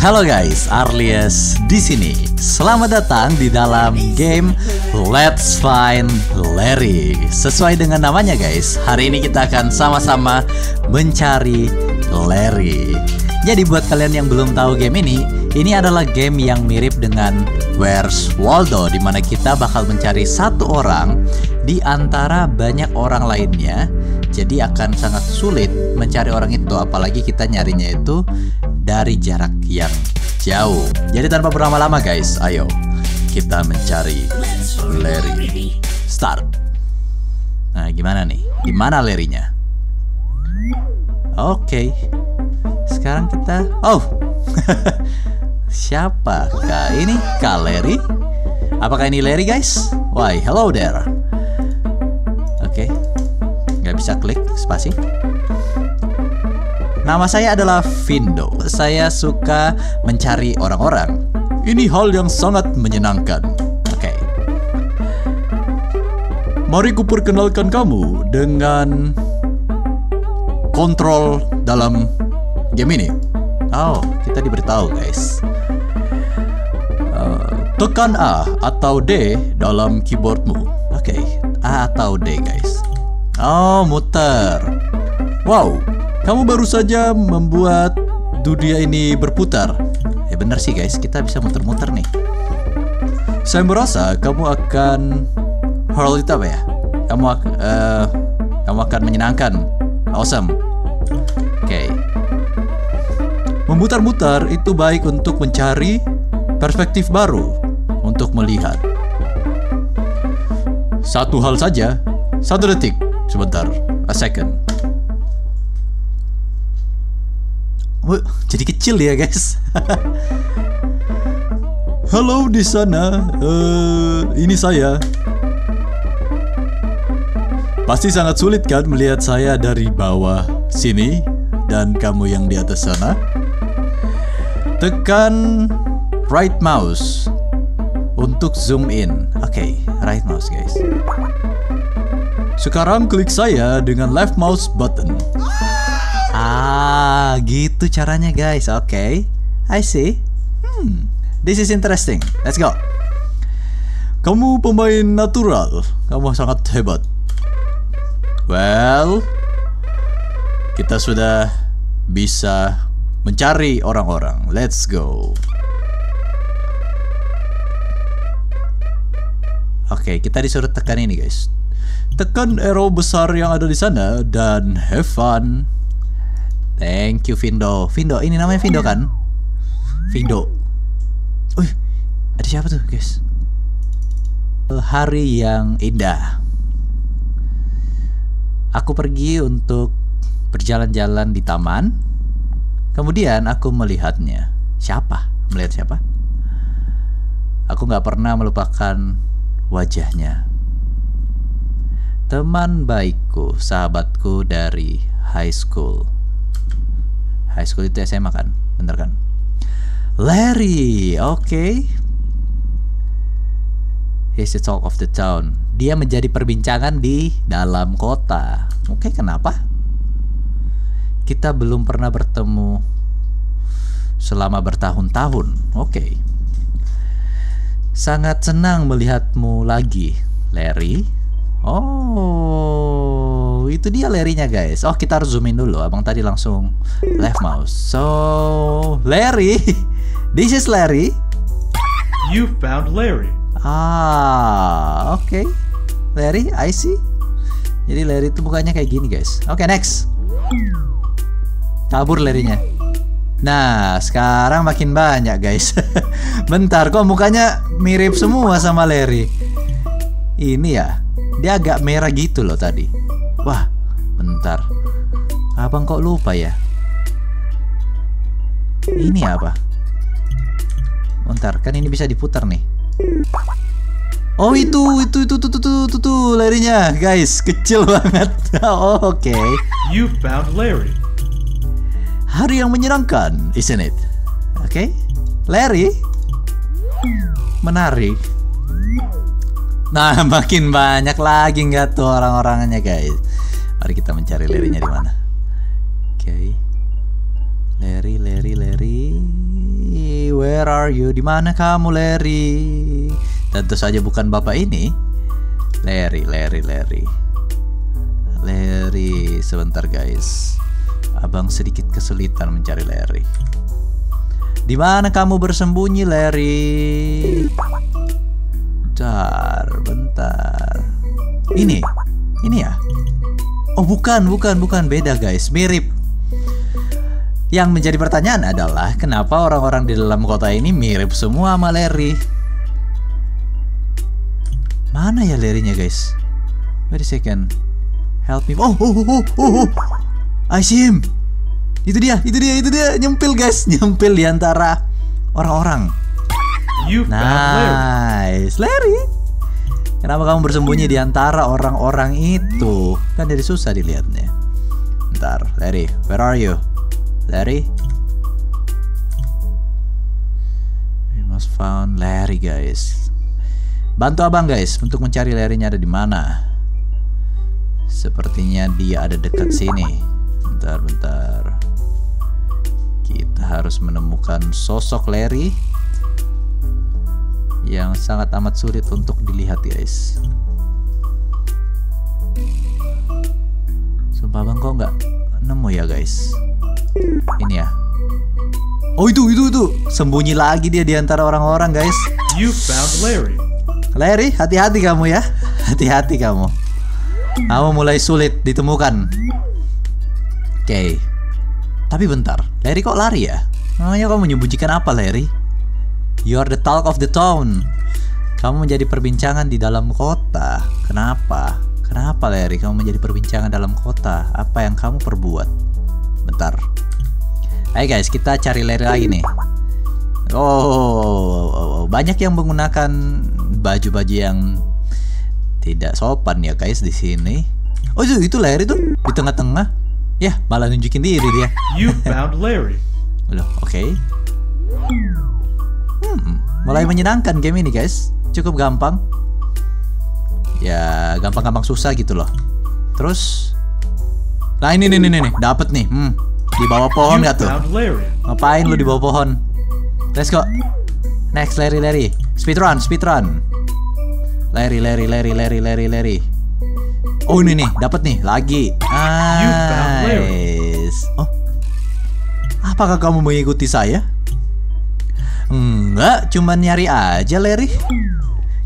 Halo guys, Arlias di sini. Selamat datang di dalam game Let's Find Larry. Sesuai dengan namanya guys, hari ini kita akan sama-sama mencari Larry. Jadi buat kalian yang belum tahu game ini, ini adalah game yang mirip dengan Where's Waldo di mana kita bakal mencari satu orang di antara banyak orang lainnya. Jadi akan sangat sulit mencari orang itu apalagi kita nyarinya itu dari jarak yang jauh. Jadi tanpa berlama-lama guys, ayo kita mencari Larry. Start. Nah, gimana nih? Di mana Larry-nya? Oke. Sekarang kita Oh. Siapa? Kak ini Kak Larry? Apakah ini Larry guys? Why, hello there. Oke. Nggak bisa klik spasi. Nama saya adalah Vindo. Saya suka mencari orang-orang. Ini hal yang sangat menyenangkan. Oke. Mari kuperkenalkan kamu dengan kontrol dalam game ini. Oh, kita diberitahu guys. Uh, tekan A atau D dalam keyboardmu. Oke, A atau D guys. Oh, muter. Wow, kamu baru saja membuat dunia ini berputar. Ya benar sih guys, kita bisa muter-muter nih. Saya merasa kamu akan hurl itu apa ya? Kamu uh, kamu akan menyenangkan. Awesome. Oke. Okay. Memutar-mutar itu baik untuk mencari perspektif baru untuk melihat. Satu hal saja, satu detik, sebentar, a second. Wih, jadi kecil ya guys. Halo di sana, uh, ini saya. Pasti sangat sulit kan melihat saya dari bawah sini dan kamu yang di atas sana. Tekan right mouse untuk zoom in. Oke, okay, right mouse guys. Sekarang klik saya dengan left mouse button. Ah, gitu caranya guys. Oke. Okay. I see. Hmm. This is interesting. Let's go. Kamu pemain natural. Kamu sangat hebat. Well, kita sudah bisa mencari orang-orang. Let's go. Oke, okay, kita disuruh tekan ini, guys. Tekan arrow besar yang ada di sana dan have fun. Thank you Vindo. Vindo, ini namanya Vindo kan? Vindo. Wih, ada siapa tuh, guys? Hari yang indah. Aku pergi untuk berjalan-jalan di taman. Kemudian aku melihatnya. Siapa? Melihat siapa? Aku nggak pernah melupakan wajahnya. Teman baikku, sahabatku dari high school. High school itu SMA kan? Bener kan? Larry, oke. Okay. He's the talk of the town. Dia menjadi perbincangan di dalam kota. Oke, okay, kenapa? Kita belum pernah bertemu selama bertahun-tahun. Oke. Okay. Sangat senang melihatmu lagi, Larry. Oh, itu dia Larry-nya guys. Oh, kita harus zoom in dulu. Abang tadi langsung left mouse. So, Larry. This is Larry. You found Larry. Ah, oke. Okay. Larry, I see. Jadi Larry itu bukannya kayak gini guys. Oke, okay, next. Kabur Larry-nya. Nah, sekarang makin banyak guys. Bentar, kok mukanya mirip semua sama Larry. Ini ya, dia agak merah gitu loh tadi. Wah, bentar. Abang kok lupa ya? Ini apa? Bentar, kan ini bisa diputar nih. Oh itu, itu, itu, itu, itu, itu, itu, itu larinya, guys, kecil banget. oh, Oke. Okay. You found Larry. Hari yang menyenangkan, isn't it? Oke, okay. Larry. Menarik. Nah, makin banyak lagi nggak tuh orang-orangnya guys. Mari kita mencari Larry-nya di mana. Oke. Okay. Larry, Larry, Larry. where are you? Di mana kamu, Larry? Tentu saja bukan bapak ini. Larry, Larry, Larry. Larry, sebentar guys. Abang sedikit kesulitan mencari Larry. Di mana kamu bersembunyi, Larry? Bentar, bentar. Ini, ini ya? Oh bukan, bukan, bukan beda guys, mirip. Yang menjadi pertanyaan adalah kenapa orang-orang di dalam kota ini mirip semua sama Larry? Mana ya Larry-nya guys? Wait a second. Help me. Oh, oh, oh, oh, oh. I see him. Itu dia, itu dia, itu dia. Nyempil guys, nyempil di antara orang-orang. You found Larry. Nice, Larry. Kenapa kamu bersembunyi di antara orang-orang itu? Kan jadi susah dilihatnya. Ntar, Larry, where are you? Larry? We must found Larry, guys. Bantu abang, guys, untuk mencari Larry-nya ada di mana. Sepertinya dia ada dekat sini. Bentar, bentar. Kita harus menemukan sosok Larry yang sangat amat sulit untuk dilihat guys. Sumpah bang kok nggak nemu ya guys? Ini ya. Oh itu itu itu. Sembunyi lagi dia di antara orang-orang guys. You found Larry. Larry hati-hati kamu ya. Hati-hati kamu. Kamu mulai sulit ditemukan. Oke. Tapi bentar Larry kok lari ya? Namanya kamu menyembunyikan apa Larry You are the talk of the town. Kamu menjadi perbincangan di dalam kota. Kenapa? Kenapa Larry kamu menjadi perbincangan dalam kota? Apa yang kamu perbuat? Bentar. Ayo guys, kita cari Larry lagi nih. Oh, oh, oh, banyak yang menggunakan baju-baju yang tidak sopan ya guys di sini. Oh itu itu Larry tuh di tengah-tengah. Ya, malah nunjukin diri dia. You found Larry. Loh, oke. Hmm, mulai menyenangkan game ini guys. Cukup gampang. Ya, gampang-gampang susah gitu loh. Terus Nah, ini nih nih nih, nih. dapat nih. Hmm. Di bawah pohon gak tuh? Ngapain lu di bawah pohon? Let's go. Next Larry Larry. Speedrun, speedrun. Larry Larry Larry Larry Larry Larry. Oh ini nih, dapat nih lagi. Nice. Oh. Apakah kamu mengikuti saya? Enggak, cuman nyari aja Larry.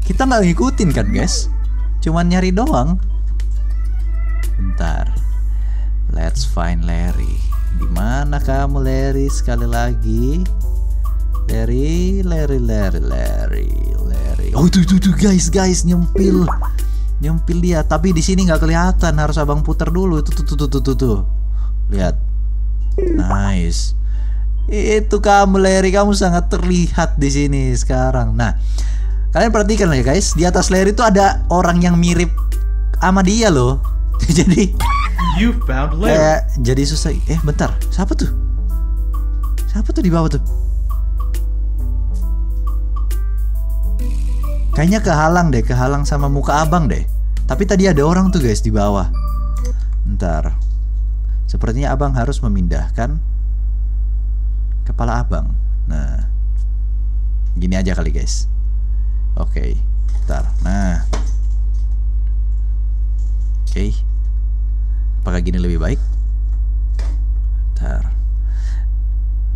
Kita nggak ngikutin kan guys? Cuman nyari doang. Bentar. Let's find Larry. Di mana kamu Larry sekali lagi? Larry, Larry, Larry, Larry, Larry. Oh itu itu, itu guys, guys nyempil, nyempil dia. Tapi di sini nggak kelihatan. Harus abang putar dulu. Itu tuh tuh tuh tuh tuh. tuh. Lihat. Nice. Itu kamu Larry, kamu sangat terlihat di sini sekarang. Nah, kalian perhatikan ya guys, di atas Larry itu ada orang yang mirip sama dia loh. Jadi You found Larry. kayak jadi susah. Eh, bentar. Siapa tuh? Siapa tuh di bawah tuh? Kayaknya kehalang deh, kehalang sama muka abang deh. Tapi tadi ada orang tuh guys di bawah. Ntar. Sepertinya abang harus memindahkan kepala abang. Nah. Gini aja kali guys. Oke. Ntar. Nah. Oke. Apakah gini lebih baik? Ntar.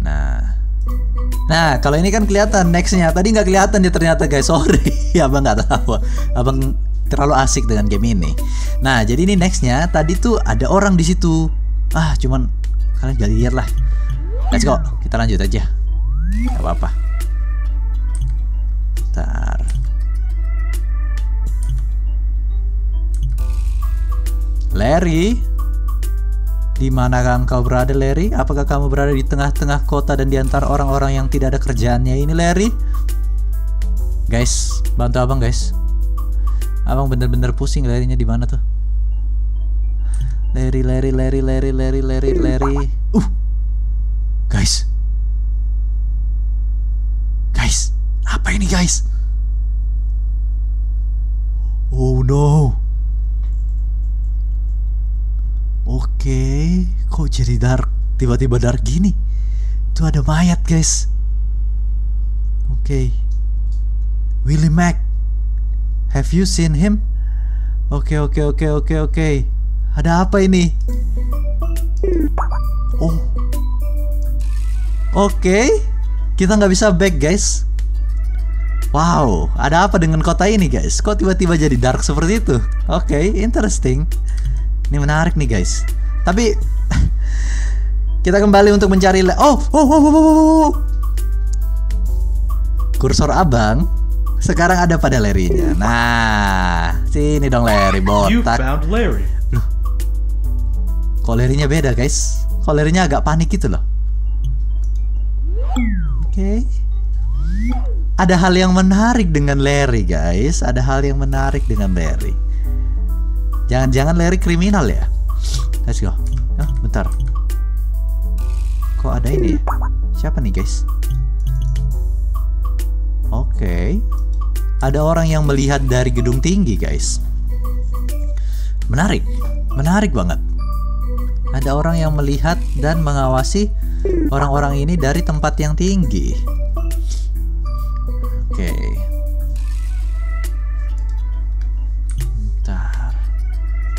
Nah. Nah, kalau ini kan kelihatan nextnya. Tadi nggak kelihatan dia ternyata guys. Sorry, abang nggak tahu. Abang terlalu asik dengan game ini. Nah, jadi ini nextnya. Tadi tuh ada orang di situ. Ah, cuman kalian gak lihat lah. Let's go. Kita lanjut aja. Gak apa-apa. Bentar. Larry, di manakah engkau berada, Larry? Apakah kamu berada di tengah-tengah kota dan di antara orang-orang yang tidak ada kerjaannya ini, Larry? Guys, bantu abang, guys. Abang bener-bener pusing Larry-nya di mana tuh? Larry, Larry, Larry, Larry, Larry, Larry, Larry. Uh, guys, guys, apa ini, guys? Oh no. Oke, kok jadi dark? Tiba-tiba dark gini. Itu ada mayat, guys. Oke. Willie Mac. Have you seen him? Oke, oke, oke, oke, oke. Ada apa ini? Oh. Oke. Kita nggak bisa back, guys. Wow, ada apa dengan kota ini, guys? Kok tiba-tiba jadi dark seperti itu? Oke, interesting. Ini menarik nih, guys. Tapi kita kembali untuk mencari le- oh, oh, oh, oh, oh, oh, oh. Kursor abang sekarang ada pada Larry-nya. Nah, sini dong Larry botak. Kok Larry-nya beda, guys? Kok Larry-nya agak panik gitu loh. Oke. Ada hal yang menarik dengan Larry, guys. Ada hal yang menarik dengan Larry. Jangan-jangan Larry kriminal ya? Let's go. Oh, bentar. Kok ada ini ya? Siapa nih, guys? Oke. Ada orang yang melihat dari gedung tinggi, guys. Menarik. Menarik banget. Ada orang yang melihat dan mengawasi orang-orang ini dari tempat yang tinggi. Oke. Bentar.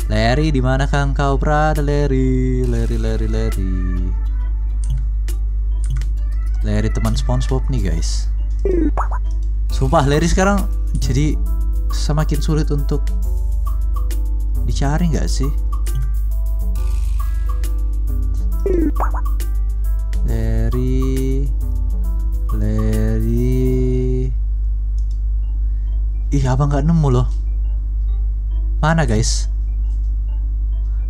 Larry, di manakah engkau berada, Larry? Larry, Larry, Larry. Larry teman SpongeBob nih, guys. Sumpah, Larry sekarang jadi semakin sulit untuk dicari nggak sih? Larry Larry Ih abang nggak nemu loh. Mana guys?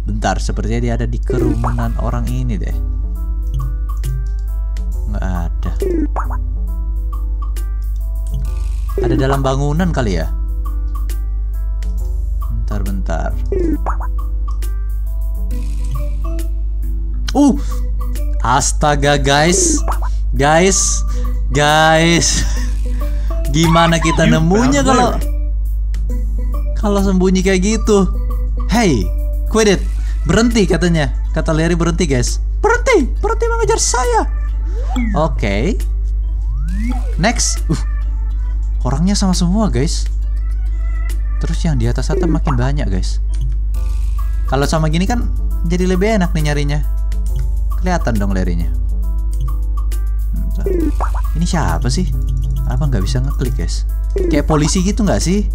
Bentar sepertinya dia ada di kerumunan orang ini deh. Nggak ada. Ada dalam bangunan kali ya? Bentar bentar. Uh Astaga guys. Guys. Guys. Gimana kita nemunya kalau. Kalau sembunyi kayak gitu? Hey Quit it. Berhenti katanya. Kata Larry berhenti guys. Berhenti! Berhenti mengejar saya! Oke. Next. Uh, Orangnya sama semua guys. Terus yang di atas atap makin banyak guys. Kalau sama gini kan Jadi lebih enak nih nyarinya Kelihatan dong Larry-nya Bentar. Ini siapa sih? Apa nggak bisa ngeklik guys? Kayak polisi gitu nggak sih?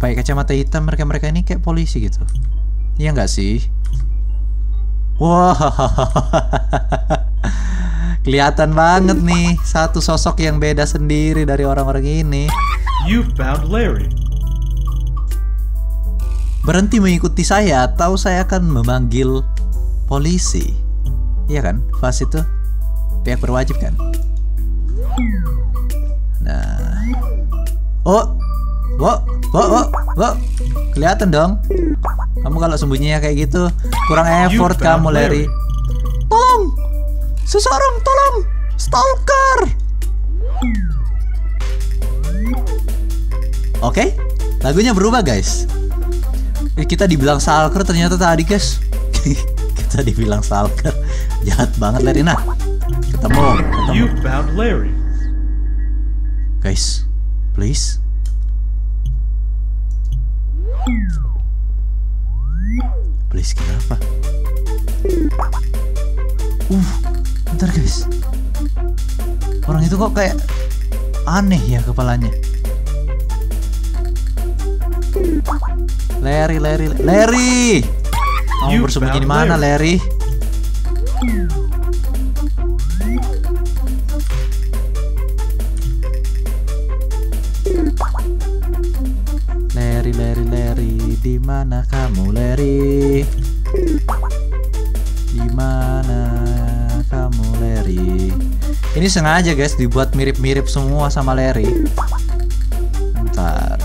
Pakai kacamata hitam mereka-mereka ini kayak polisi gitu. Iya nggak sih? Wah, kelihatan banget nih satu sosok yang beda sendiri dari orang-orang ini. You found Larry. Berhenti mengikuti saya atau saya akan memanggil polisi. Iya kan? Fas itu pihak berwajib kan? Nah. Oh. Wo, wo, wo, wo. Kelihatan dong. Kamu kalau sembunyinya kayak gitu kurang effort found kamu, Larry. Tolong. Seseorang tolong. Stalker. Oke. Lagunya berubah, guys. Eh, kita dibilang stalker ternyata tadi, guys. kita dibilang stalker. Jahat banget, Larry. Nah, ketemu, ketemu. You found Larry. Guys, please. Please kenapa? Uh, bentar guys. Orang itu kok kayak aneh ya kepalanya. Larry, Larry, Larry. Kamu You bersembunyi di mana, Larry? Larry, Larry, Larry, di mana kamu, Larry? Di mana kamu, Larry? Ini sengaja guys dibuat mirip-mirip semua sama Larry. Bentar.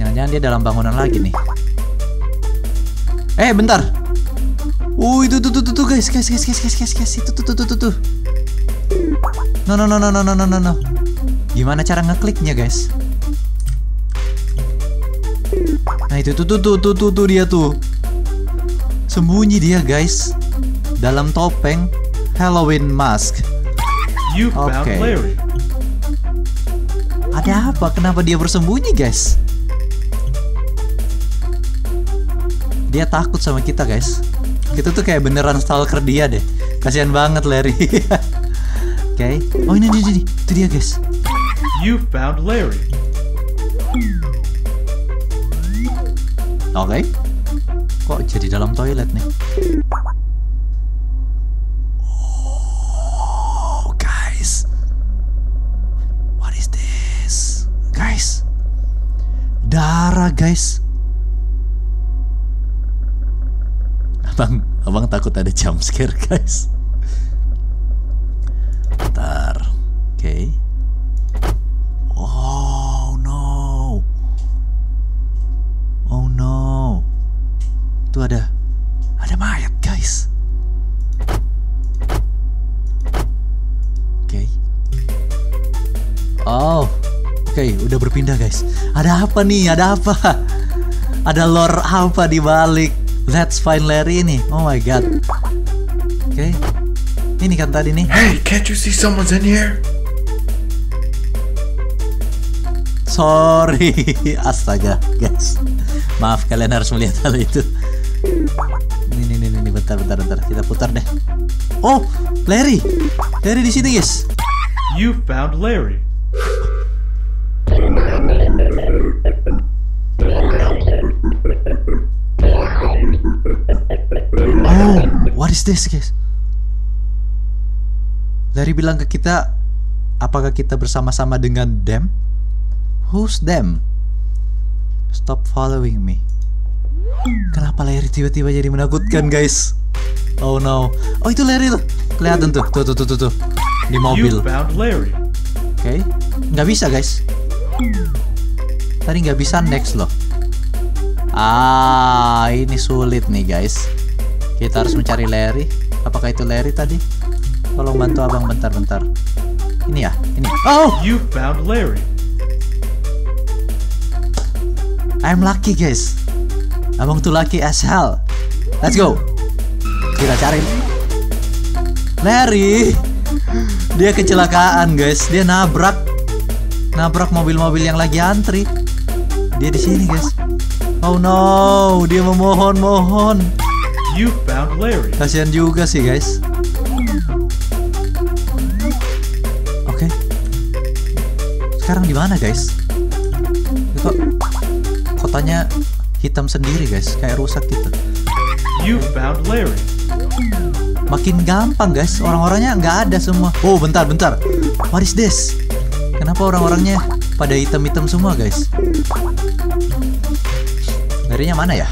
Jangan-jangan dia dalam bangunan lagi nih. Eh, bentar. Uh, itu tuh tuh tuh, guys, guys, guys, guys, guys, guys, guys, itu tuh tuh tuh tuh tuh. No, no, no, no, no, no, no, no, no. Gimana cara ngekliknya, guys? Nah, itu tuh tuh tuh tuh tuh, tuh dia tuh. Sembunyi dia, guys. Dalam topeng Halloween mask. You found Okay. Larry. Ada apa? Kenapa dia bersembunyi, guys? Dia takut sama kita, guys. Kita tuh kayak beneran stalker dia deh. Kasihan banget Larry. Oke. Oh ini ini ini. Itu dia, guys. You found Larry. Oke. Kok jadi dalam toilet nih? Oh, guys. What is this? Guys. Darah, guys. Abang, abang takut ada jump scare, guys. Bentar. Oke. Oh, no. Oh no. Tuh ada ada mayat, guys. Oke. Oh. Oke, udah berpindah, guys. Ada apa nih? Ada apa? Ada lore apa di balik Let's Find Larry ini? Oh my god. Oke. Ini kan tadi nih. Hey, can't you see someone's in here? Sorry, astaga, guys. Maaf kalian harus melihat hal itu. Ini, ini, ini, ini, bentar, bentar, bentar. Kita putar deh. Oh, Larry, Larry di sini, guys. You found Larry. What is this, guys? Larry bilang ke kita, apakah kita bersama-sama dengan them? Who's them? Stop following me. Kenapa Larry tiba-tiba jadi menakutkan, guys? Oh no. Oh, itu Larry tuh. Kelihatan tuh. Tuh, tuh, tuh, tuh, tuh. Di mobil. You found Larry. Oke, nggak bisa guys. Tadi nggak bisa next loh. Ah, ini sulit nih guys. Kita harus mencari Larry. Apakah itu Larry tadi? Tolong bantu abang bentar-bentar. Ini ya, ini. Oh, You found Larry. I'm lucky guys. Abang tuh lucky as hell. Let's go. Kita cari Larry. Dia kecelakaan guys. Dia nabrak nabrak mobil-mobil yang lagi antri. Dia di sini guys. Oh no, dia memohon-mohon. You found Larry. Kasihan juga sih guys. Oke. Sekarang di mana guys? Kok kotanya hitam sendiri guys, kayak rusak gitu. You found Larry. Makin gampang guys, orang-orangnya nggak ada semua. Oh bentar bentar, what is this? Kenapa orang-orangnya pada hitam-hitam semua guys? Larinya mana ya?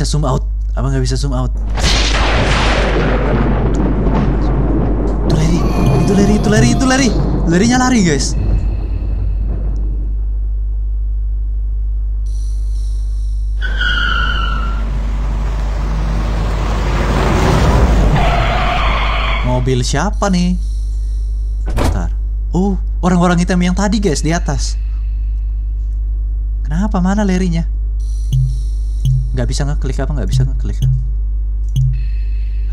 Bisa zoom out. Abang nggak bisa zoom out. Itu Larry, itu Larry, itu Larry, itu Larry. Larrynya lari guys. Mobil siapa nih? Bentar. Oh, orang-orang hitam yang tadi guys di atas. Kenapa mana Larrynya? Nggak bisa ngeklik apa nggak bisa ngeklik?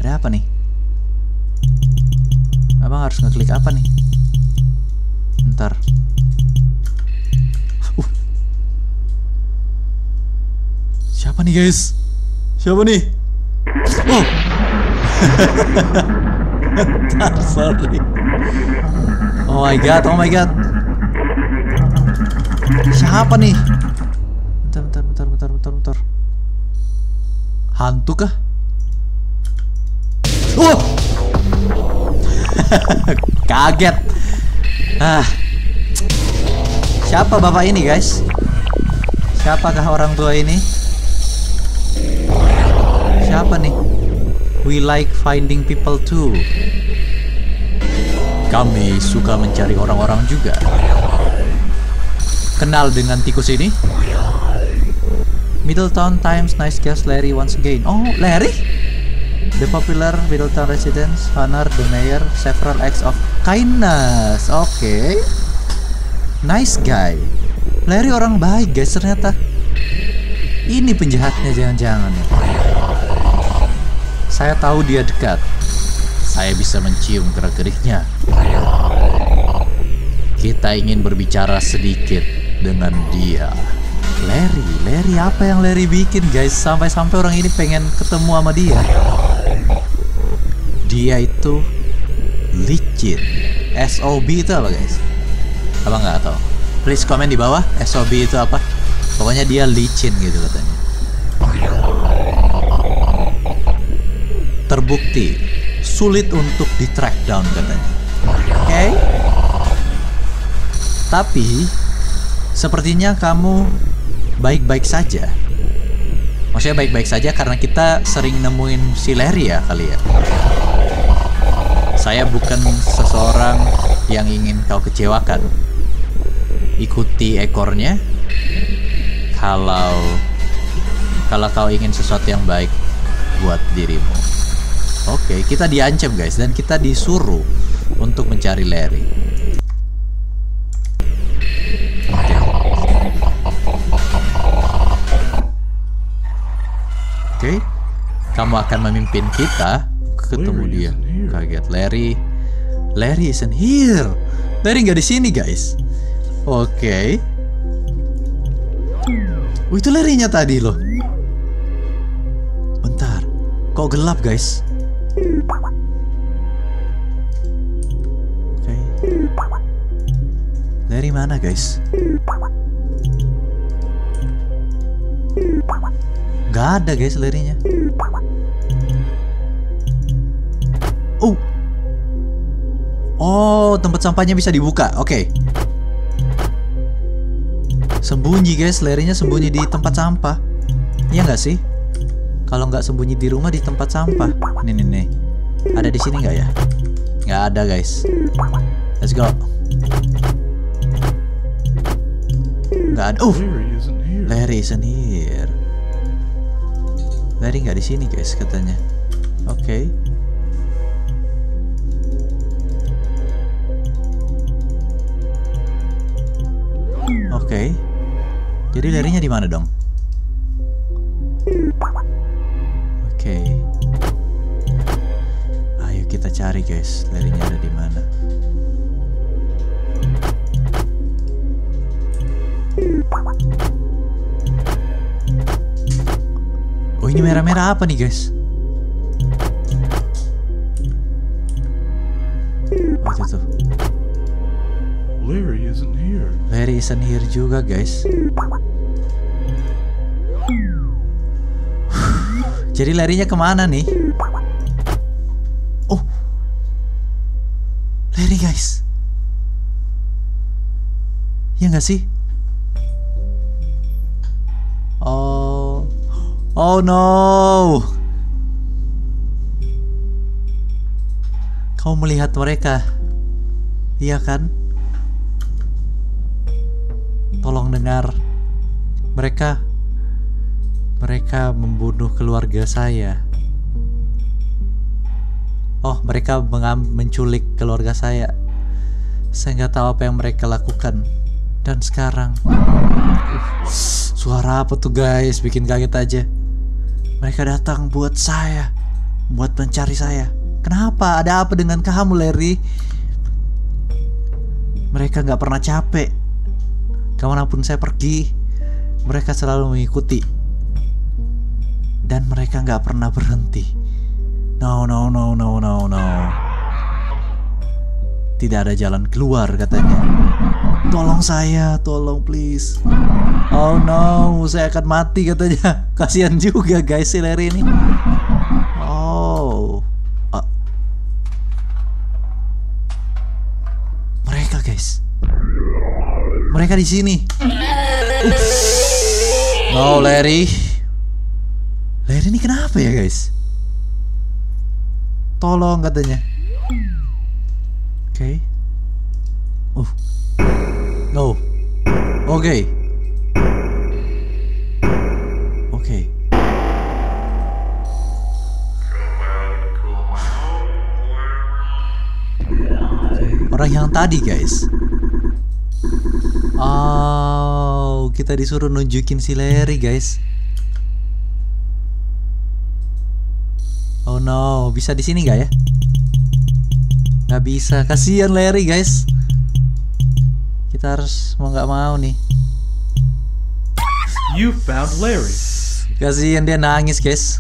Ada apa nih? Abang harus ngeklik apa nih? Ntar. Uh. Siapa nih guys? Siapa nih? Oh. Bentar, sorry. Oh my god, oh my god. Siapa nih? Bentar, bentar, bentar, bentar, bentar, bentar. Hantu kah? Oh! Kaget. Ah. Siapa bapak ini, guys? Siapakah orang tua ini? Siapa nih? We like finding people too. Kami suka mencari orang-orang juga. Kenal dengan tikus ini? Middletown Times nice guest Larry once again. Oh, Larry? The popular Middletown residents honor the mayor several acts of kindness. Oke. nice guy. Larry orang baik guys ternyata. Ini penjahatnya jangan-jangan ya. Saya tahu dia dekat. Saya bisa mencium gerak-geriknya. Kita ingin berbicara sedikit dengan dia. Larry, Larry apa yang Larry bikin guys? Sampai-sampai orang ini pengen ketemu sama dia. Dia itu licin. SOB itu apa guys? Apa nggak tahu? Please komen di bawah SOB itu apa? Pokoknya dia licin gitu katanya. Terbukti sulit untuk di track down katanya. Oke. Tapi sepertinya kamu baik-baik saja. Maksudnya baik-baik saja karena kita sering nemuin si Larry ya kali ya. Saya bukan seseorang yang ingin kau kecewakan. Ikuti ekornya. Kalau kalau kau ingin sesuatu yang baik buat dirimu. Oke, kita diancam guys dan kita disuruh untuk mencari Larry. Kamu akan memimpin kita ketemu dia. Kaget Larry. Larry isn't here. Larry nggak di sini guys. Oke. Oh, itu Larry-nya tadi loh. Bentar. Kok gelap guys? Oke. Larry mana guys? Gak ada guys Larry-nya. Oh, tempat sampahnya bisa dibuka. Oke. Sembunyi guys, Larry-nya sembunyi di tempat sampah. Iya nggak sih? Kalau nggak sembunyi di rumah di tempat sampah. Nih nih nih. Ada di sini nggak ya? Nggak ada guys. Let's go. Nggak ada. Uh, Larry isn't here. Larry nggak di sini guys katanya. Oke. Oke. Jadi Larry-nya di mana dong? Oke. Ayo kita cari guys, Larry-nya ada di mana. Oh ini merah-merah apa nih guys? Oh itu tuh. Larry isn't here. Larry isn't here juga guys. Jadi larinya ke mana nih? Oh, Larry guys. Ya nggak sih? Oh, oh no. Kau melihat mereka, iya kan? Tolong dengar. Mereka mereka membunuh keluarga saya. Oh, mereka menculik keluarga saya. Saya nggak tahu apa yang mereka lakukan. Dan sekarang, suara apa tuh guys? Bikin kaget aja. Mereka datang buat saya, buat mencari saya. Kenapa? Ada apa dengan kamu, Larry? Mereka nggak pernah capek. Ke mana pun saya pergi, mereka selalu mengikuti. Dan mereka nggak pernah berhenti. No, no, no, no, no, no. Tidak ada jalan keluar katanya. Tolong saya, tolong please. Oh no, saya akan mati katanya. Kasihan juga guys si Larry ini. Mereka di sini. No, Larry. Larry ini kenapa ya, guys? Tolong katanya. Oke. Uh. No. Oke. Oke. Orang yang tadi, guys. Oh, kita disuruh nunjukin si Larry, guys. Oh no, bisa di sini nggak ya? Nggak bisa, kasihan Larry, guys. Kita harus mau nggak mau nih. You found Larry. Kasihan dia nangis, guys.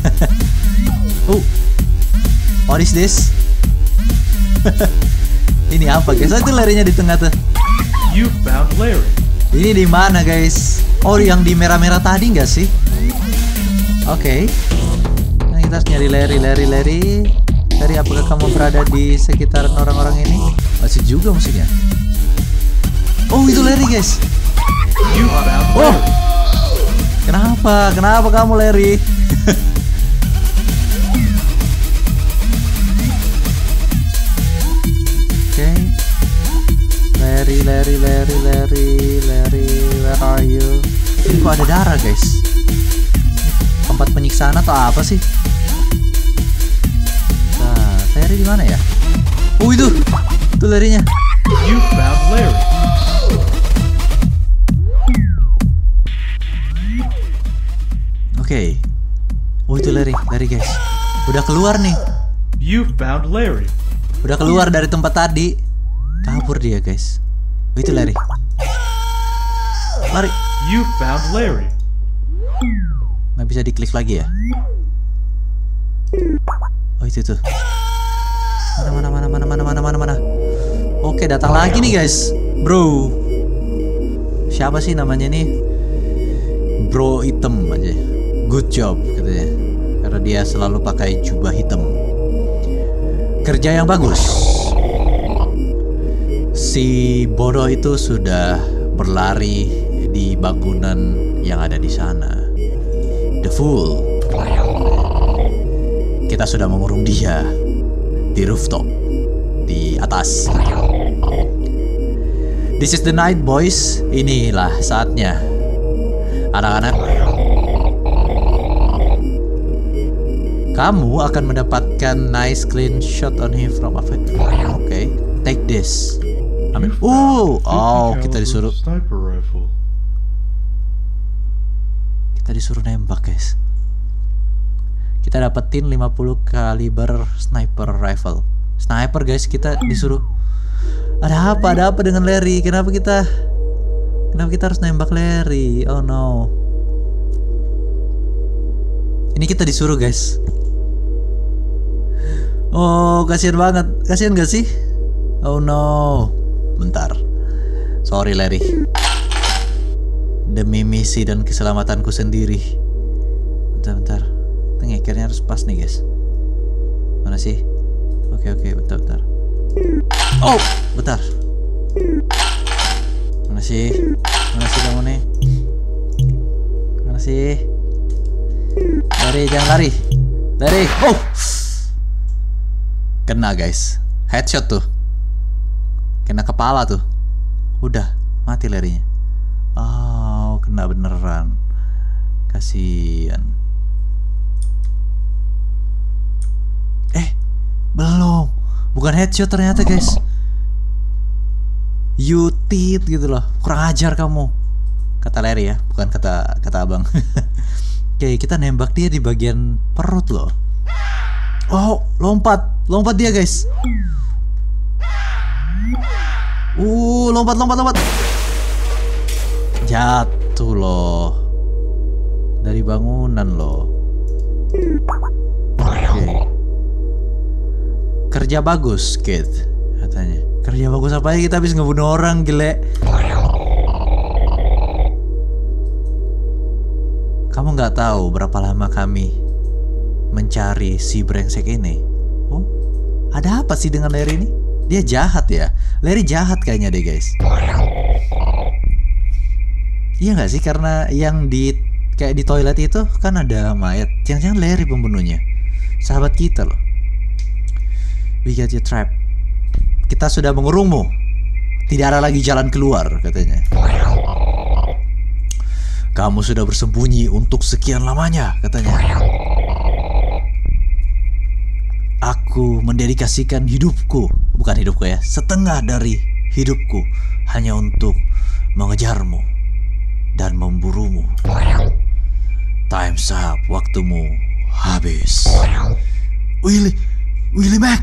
oh, what is this? Ini apa, guys? Oh, itu larinya di tengah tuh. You found Larry. Ini di mana, guys? Oh, yang di merah-merah tadi nggak sih? Oke. Nah, kita harus nyari Larry, Larry, Larry. Larry, apakah kamu berada di sekitaran orang-orang ini? Masih juga musuhnya. Oh, itu Larry, guys. You found Oh. Kenapa? Kenapa kamu Larry? Larry, Larry, Larry, Larry, Larry, where are you? Ini kok ada darah, guys? Tempat penyiksaan atau apa sih? Nah, Larry di mana ya? Oh itu, itu Larry-nya. You found Larry. Oke. Oh itu Larry, Larry guys. Udah keluar nih. You found Larry. Udah keluar dari tempat tadi. Kabur dia, guys. Itu Larry. Lari. You found Larry. Nggak bisa diklik lagi ya? Oh, itu tuh. Mana mana mana mana mana mana mana mana. Oke, datang lagi nih, guys. Bro. Siapa sih namanya nih? Bro hitam aja. Good job katanya. Karena dia selalu pakai jubah hitam. Kerja yang bagus. Si bodoh itu sudah berlari di bangunan yang ada di sana. The Fool. Kita sudah mengurung dia di rooftop di atas. This is the night, boys. Inilah saatnya. Anak-anak, kamu akan mendapatkan nice clean shot on him from afar. Oke, take this. Amin. You Oh, oh, 50 kita disuruh kita disuruh nembak, guys. Kita dapetin 50 kaliber sniper rifle. Sniper, guys, kita disuruh. Ada apa? Ada apa dengan Larry? Kenapa kita Kenapa kita harus nembak Larry? Oh no. Ini kita disuruh, guys. Oh, kasihan banget. Kasihan gak sih? Oh no. Bentar. Sorry, Larry. Demi misi dan keselamatanku sendiri. Bentar, bentar. Tengekernya harus pas nih, guys. Mana sih? Oke, oke, bentar, bentar. Oh, bentar. Mana sih? Mana sih kamu nih? Mana sih? Lari, jangan lari. Lari. Oh. Kena, guys. Headshot tuh. Kena kepala tuh. Udah, mati larinya. Oh, kena beneran. Kasihan. Eh, belum. Bukan headshot ternyata, guys. You tit gitu loh. Kurang ajar kamu. Kata Larry ya, bukan kata kata Abang. Oke, kita nembak dia di bagian perut loh. Oh, lompat. Lompat dia, guys. Uh, lompat lompat lompat. Jatuh loh. Dari bangunan loh. Oke. Kerja bagus, Kid. Katanya. Kerja bagus apa ya kita habis ngebunuh orang, gile. Kamu nggak tahu berapa lama kami mencari si brengsek ini. Oh, ada apa sih dengan Larry ini? Dia jahat ya. Larry jahat kayaknya deh guys. Iya nggak sih karena yang di kayak di toilet itu kan ada mayat. Jangan-jangan Larry pembunuhnya. Sahabat kita loh. We got you trap. Kita sudah mengurungmu. Tidak ada lagi jalan keluar katanya. Kamu sudah bersembunyi untuk sekian lamanya katanya. Aku mendedikasikan hidupku, bukan hidupku ya, setengah dari hidupku hanya untuk mengejarmu dan memburumu. Time's up, waktumu habis. Willy, Willy Mac.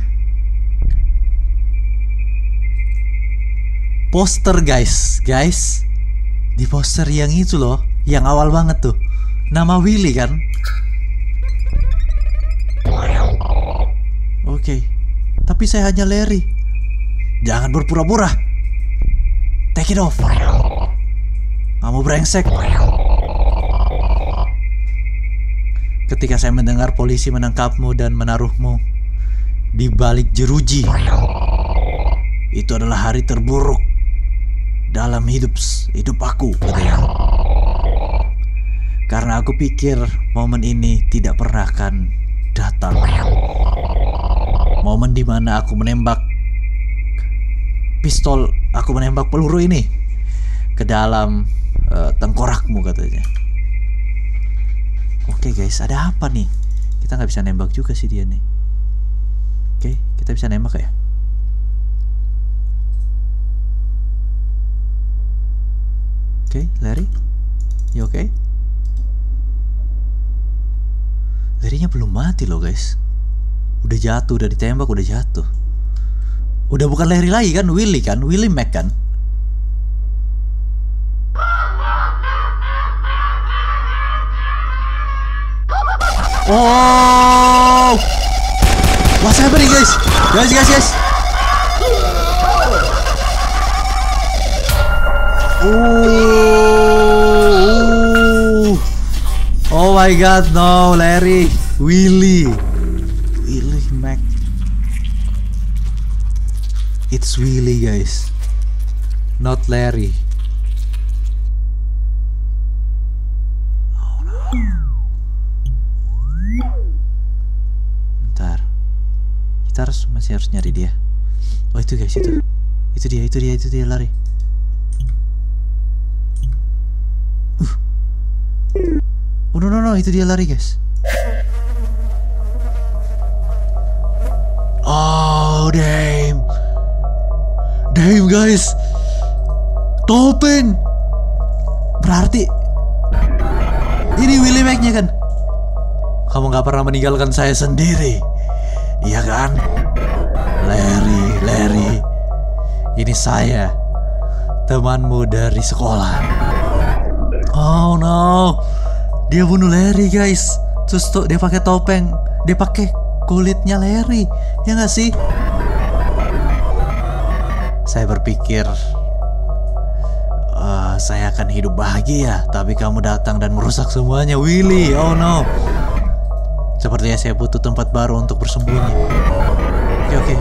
Poster guys, guys. Di poster yang itu loh, yang awal banget tuh. Nama Willy kan? Oke, tapi saya hanya Larry. Jangan berpura-pura. Take it off. Kamu brengsek. Ketika saya mendengar polisi menangkapmu dan menaruhmu di balik jeruji, itu adalah hari terburuk dalam hidup hidup aku. Karena aku pikir momen ini tidak pernah akan datang. Momen di mana aku menembak pistol, aku menembak peluru ini ke dalam eh, tengkorakmu katanya. Oke guys, ada apa nih? Kita nggak bisa nembak juga sih dia nih. Oke, kita bisa nembak ya? Oke, Larry, you okay? Larry-nya belum mati loh guys. Udah jatuh, udah ditembak, udah jatuh. Udah bukan Larry lagi kan, Willy kan, Willy Mac kan. Oh, what's happening guys? Guys, guys, guys. Oh, oh my God, no, Larry, Willy, Mac. It's Willy guys, not Larry. Bentar. Kita harus masih harus nyari dia. Oh itu guys itu. Itu dia, itu dia, itu dia lari. Uh. Oh no no no, itu dia lari guys. Oh damn. Damn guys. Topeng. Berarti ini Willy Mac-nya kan? Kamu nggak pernah meninggalkan saya sendiri, iya kan? Larry, Larry, ini saya, temanmu dari sekolah. Oh no, dia bunuh Larry guys. Terus tuh dia pakai topeng, dia pakai kulitnya Larry, ya nggak sih? Saya berpikir "Eh, saya akan hidup bahagia, tapi kamu datang dan merusak semuanya, Willy. Oh no. Sepertinya saya butuh tempat baru untuk bersembunyi. Oke oke.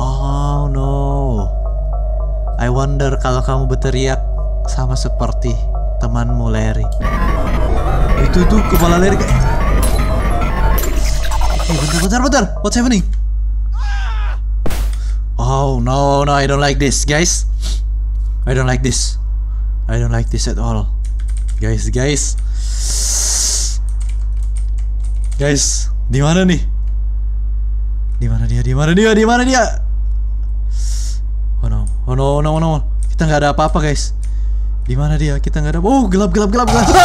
Oh no. I wonder kalau kamu berteriak sama seperti temanmu Larry. Itu tuh kepala Larry. Eh, bentar bentar bentar. What's happening? Oh no no I don't like this guys. I don't like this. I don't like this at all. Guys guys. Guys, di mana nih? Di mana dia? Di mana dia? Di mana dia? Oh no, oh no, oh no, oh no. Kita nggak ada apa-apa guys. Di mana dia? Kita nggak ada. Oh gelap, gelap, gelap, gelap.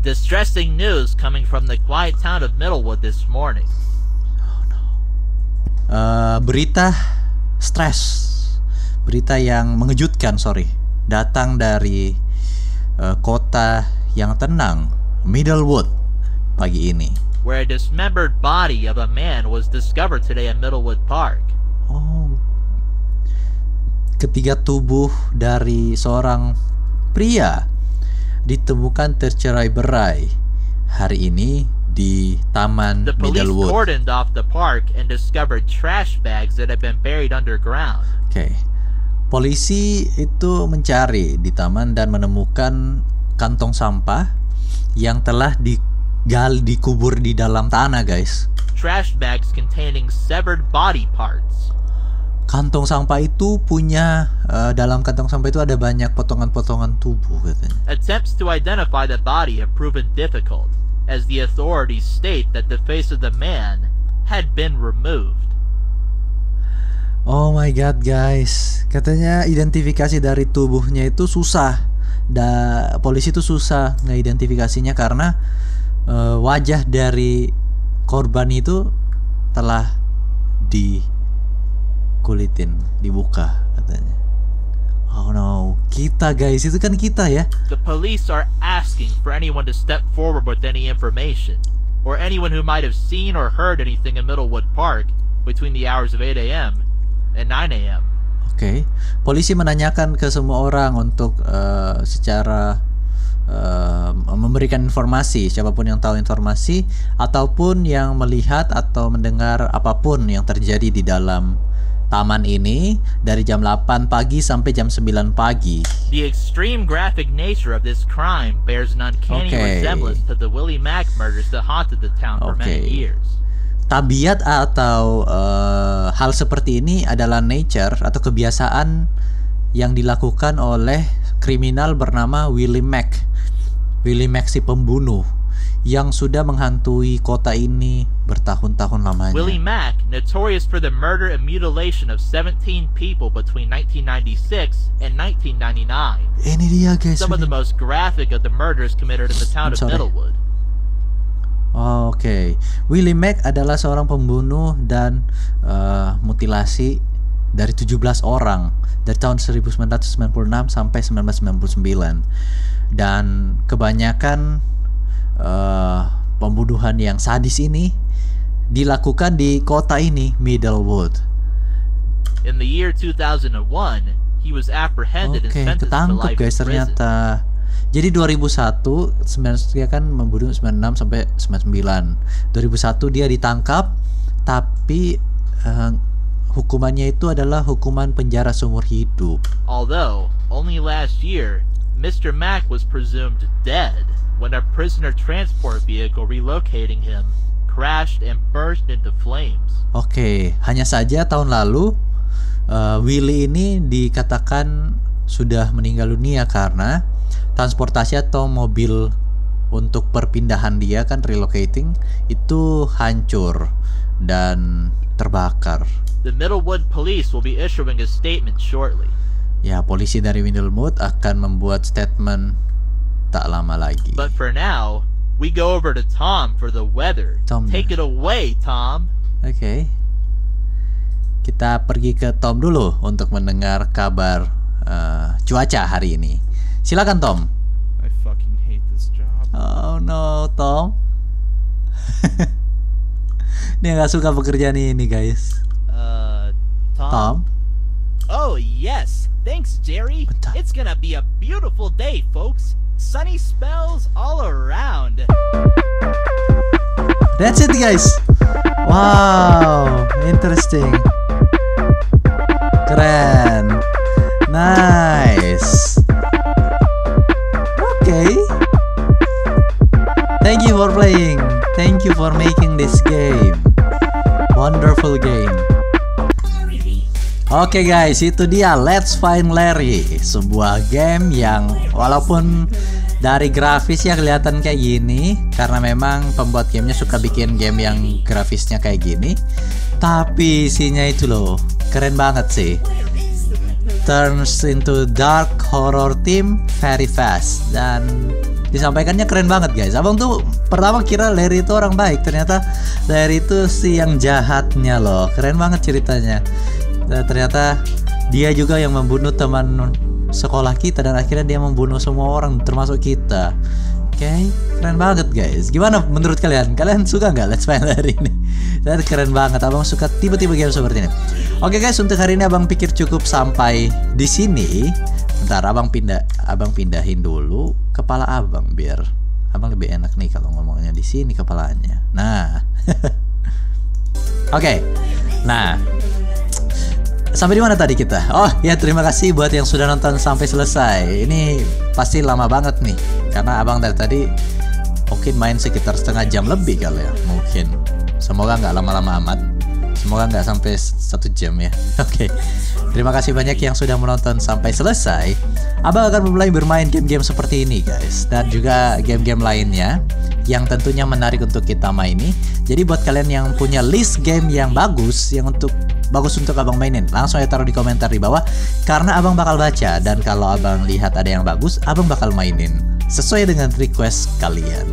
Distressing news coming from the quiet town of Middlewood this morning. Eh, berita stres, berita yang mengejutkan, sorry, datang dari eh, kota yang tenang, Middlewood, pagi ini. where a dismembered body of a man was discovered today in Middlewood Park. Oh, ketiga tubuh dari seorang pria ditemukan tercerai berai hari ini di Taman The police Middlewood. cordoned off the park and discovered trash bags that had been buried underground. Oke. Polisi itu mencari di taman dan menemukan kantong sampah yang telah digali dikubur di dalam tanah, guys. Trash bags containing severed body parts. Kantong sampah itu punya eh, dalam kantong sampah itu ada banyak potongan-potongan tubuh katanya. Attempts to identify the body have proven difficult, as the authorities state that the face of the man had been removed. Oh my god guys, katanya identifikasi dari tubuhnya itu susah. Da polisi itu susah ngeidentifikasinya karena eh, wajah dari korban itu telah dikulitin, dibuka. Oh no, kita guys, itu kan kita ya. The police are asking for anyone to step forward with any information, or anyone who might have seen or heard anything in Middlewood Park between the hours of 8 a.m. and 9 a.m. Oke, polisi menanyakan ke semua orang untuk eh, secara eh, memberikan informasi, siapa pun yang tahu informasi ataupun yang melihat atau mendengar apa pun yang terjadi di dalam taman ini dari jam 8 pagi sampai jam 9 pagi. The extreme graphic nature of this crime bears an uncanny Okay. resemblance to the Willie Mack murders that haunted the town for many Okay. years. Tabiat atau eh, hal seperti ini adalah nature atau kebiasaan yang dilakukan oleh kriminal bernama Willie Mack. Willie Mack si pembunuh yang sudah menghantui kota ini bertahun-tahun lamanya. Willie Mack, notorious for the murder and mutilation of 17 people between 1996 and 1999. Ini dia guys. Some of the most graphic of the murders committed in the town of. Middlewood. Oh, Oke, Willie Mack adalah seorang pembunuh dan eh, mutilasi dari 17 orang dari tahun 1996 sampai 1999 dan kebanyakan eh, pembunuhan yang sadis ini dilakukan di kota ini Middlewood. In the year 2001, he was apprehended Oke, and sentenced to life guys ternyata. Jadi 2001 sebenarnya dia kan membunuh 96 sampai 99. 2001 dia ditangkap tapi eh, hukumannya itu adalah hukuman penjara seumur hidup. Although, only last year, Mr. Mack was presumed dead when a prisoner transport vehicle relocating him crashed and burst into flames. Oke, hanya saja tahun lalu eh, Willy ini dikatakan sudah meninggal dunia karena transportasi atau mobil untuk perpindahan dia kan relocating itu hancur dan terbakar. The Middlewood police will be issuing a statement shortly. Ya, polisi dari Windlewood akan membuat statement tak lama lagi. But for now, we go over to Tom for the weather. Tom. Take it away, Tom. Oke. Kita pergi ke Tom dulu untuk mendengar kabar eh, cuaca hari ini. Silakan Tom. I fucking hate this job. Oh no, Tom. Dia nggak suka pekerjaan ini, guys. Uh, Tom. Oh, yes. Thanks, Jerry. It's gonna be a beautiful day, folks. Sunny spells all around. That's it, guys. Wow, interesting. Keren. Nice. Okay. Thank you for playing. Thank you for making this game. Wonderful game. Oke guys, itu dia Let's Find Larry, sebuah game yang walaupun dari grafis ya kelihatan kayak gini karena memang pembuat gamenya suka bikin game yang grafisnya kayak gini, tapi isinya itu loh keren banget sih. Turns into dark horror theme very fast dan disampaikannya keren banget guys. Abang tuh pertama kira Larry itu orang baik, ternyata Larry itu si yang jahatnya loh. Keren banget ceritanya. Dan ternyata dia juga yang membunuh teman sekolah kita dan akhirnya dia membunuh semua orang termasuk kita. Oke, keren banget guys. Gimana menurut kalian? Kalian suka nggak Let's Find hari ini? Dan keren banget. Abang suka tipe-tipe game seperti ini. Oke guys, untuk hari ini abang pikir cukup sampai di sini. Bentar, abang pindah, abang pindahin dulu kepala abang biar abang lebih enak nih kalau ngomongnya di sini kepalanya. Nah, oke. Nah, Sampai di mana tadi kita? Oh ya terima kasih buat yang sudah nonton sampai selesai. Ini pasti lama banget nih karena abang dari tadi mungkin main sekitar setengah jam lebih kali ya mungkin. Semoga nggak lama-lama amat. Semoga nggak sampai satu jam ya. Oke. Terima kasih banyak yang sudah menonton sampai selesai. Abang akan memulai bermain game-game seperti ini guys dan juga game-game lainnya yang tentunya menarik untuk kita maini. Jadi buat kalian yang punya list game yang bagus yang untuk bagus untuk abang mainin. Langsung aja taruh di komentar di bawah. Karena abang bakal baca dan kalau abang lihat ada yang bagus abang bakal mainin sesuai dengan request kalian.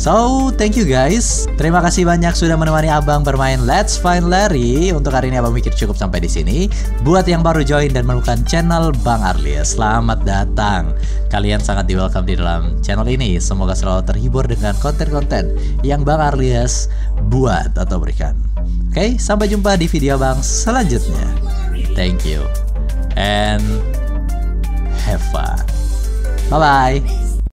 So, thank you guys. Terima kasih banyak sudah menemani Abang bermain Let's Find Larry. Untuk hari ini Abang mikir cukup sampai di sini. Buat yang baru join dan menemukan channel Bang Arlias, selamat datang. Kalian sangat di welcome di dalam channel ini. Semoga selalu terhibur dengan konten-konten yang Bang Arlias buat atau berikan. Oke, sampai jumpa di video Bang selanjutnya. Thank you and have fun. Bye bye.